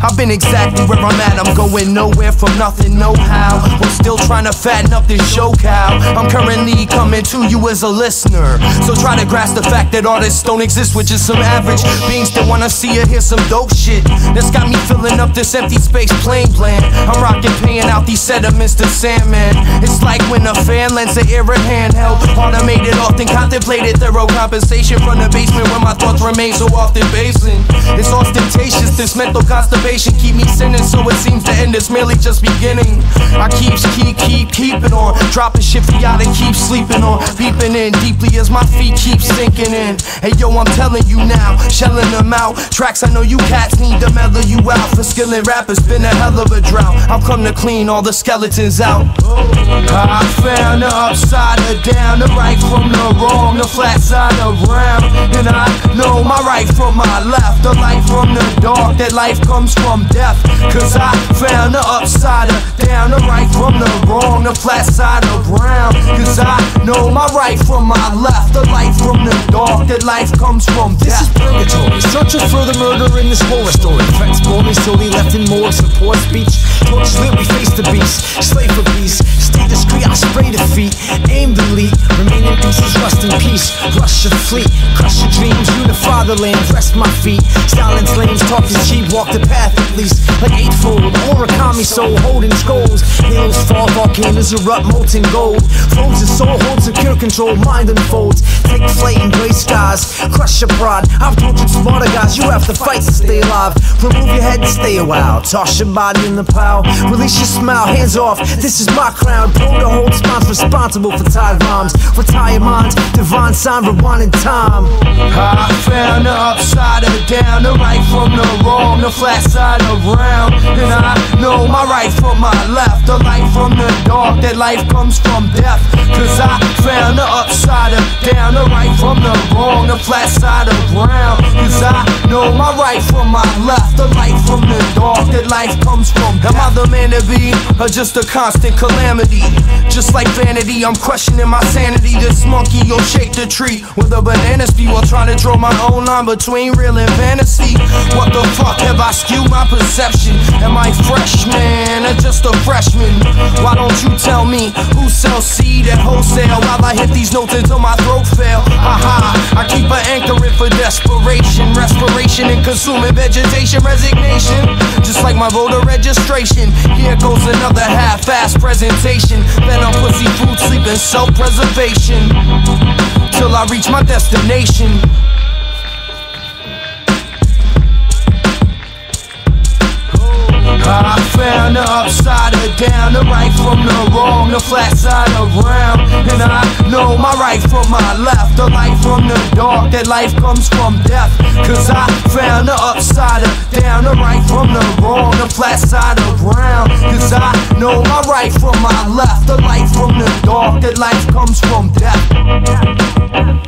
I've been exactly where I'm at, I'm going nowhere from nothing, no how. We're still trying to fatten up this show cow. I'm currently coming to you as a listener. So try to grasp the fact that artists don't exist, which is some average beings that wanna see or hear some dope shit. That's got me filling up this empty space plain plan. I'm rocking, paying out these sediments to Sandman. It's like when a fan lends an ear handheld. Automated, often contemplated, thorough compensation from the basement where my thoughts remain so often basing. It's ostentatious, this mental constipation keep me sinning, so it seems the end is merely just beginning. I keep, keep, keep, keeping on, dropping shit for y'all to keep sleeping on, peeping in deeply as my feet keep sinking in. Hey yo, I'm telling you now, shelling them out. Tracks I know you cats need to mellow you out. For skilling rappers, been a hell of a drought. I've come to clean all the skeletons out. I found the upside of down, the right from the wrong, the flat side around. And I know my right from my left, the light from the dark, that life comes from death. Cause I found the upside of down, the right from the wrong, the flat side of I know my right from my left, the light from the dark, that life comes from death. This is purgatory, searching for the murder in this horror story. Threats born slowly left in morgues for poor speech. Torches lit, we face the beast, slave for peace. Stay discreet, I spray defeat, aim the lead. Remain in pieces, rust in peace. Rush your fleet, crush your dreams, unify the land, rest my feet. Silence lanes, talk is cheap, walk the path at least. Like eightfold, origami soul, holding skulls. Hills fall, volcanoes erupt, molten gold. Frozen soul holds secure control, mind unfolds. Take flight in gray skies, crush your pride. I've tortured smarter guys, you have to fight to stay alive. Remove your head and stay a while. Toss your body in the pile, release your smile, hands off. This is my crown. Pro to hold spawns responsible for tied rhymes. Retire minds, divine sign, rewinding time. I found the upside of the down, the right from the wrong, the flat side around. And I know my right from my left, the light from the dark, that life comes from death. Cause I found the upside of down, the right from the wrong, the flat side of Cause comes from. Am I the man to be, or just a constant calamity? Just like vanity, I'm questioning my sanity. This monkey, you'll shake the tree with a banana speed while trying to draw my own line between real and fantasy. What the fuck have I skewed my perception? Am I freshman or just a freshman? Why don't you tell me who sells seed at wholesale while I hit these notes until my throat fail? Haha, I keep an anchoring for desperation, and consuming vegetation, resignation. Just like my voter registration, here goes another half-ass presentation. Then on pussy food, sleep, and self-preservation till I reach my destination. I found the upside of down, the right from the wrong, the flat side around. And I know my right from my left, the light from the dark, that life comes from death. Cause I found the upside of down, the right from the wrong, the flat side around. Cause I know my right from my left, the light from the dark, that life comes from death.